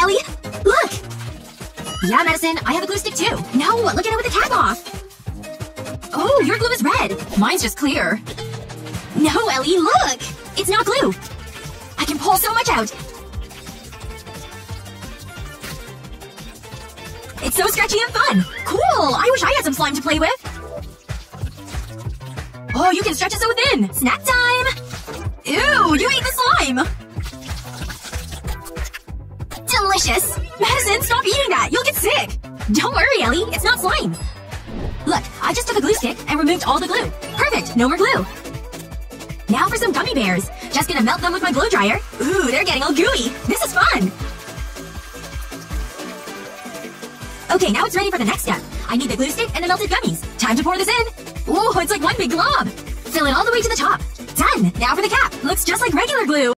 Ellie! Look! Yeah, Madison, I have a glue stick too. No, look at it with the cap off. Oh, your glue is red. Mine's just clear. No, Ellie, look! It's not glue. I can pull so much out. It's so stretchy and fun. Cool! I wish I had some slime to play with. Oh, you can stretch it so thin. Snack time! Delicious! Madison, stop eating that! You'll get sick! Don't worry, Ellie. It's not slime. Look, I just took a glue stick and removed all the glue. Perfect! No more glue. Now for some gummy bears. Just gonna melt them with my blow dryer. Ooh, they're getting all gooey. This is fun! Okay, now it's ready for the next step. I need the glue stick and the melted gummies. Time to pour this in. Ooh, it's like one big glob. Fill it all the way to the top. Done! Now for the cap. Looks just like regular glue.